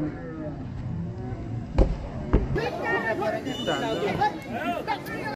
Thank you.